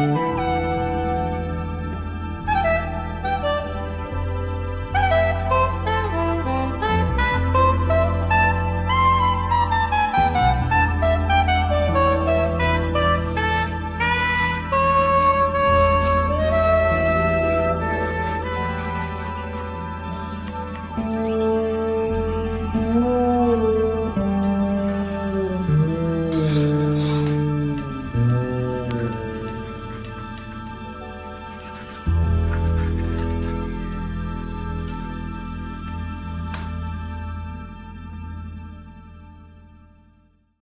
Oh.